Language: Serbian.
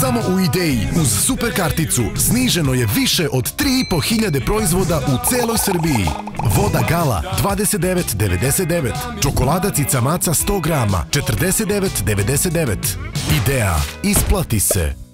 Samo u ideji, uz super karticu, sniženo je više od 3.500 proizvoda u celoj Srbiji. Voda Gala 29,99, čokolada cica maca 100 grama 49,99. Ideja, isplati se!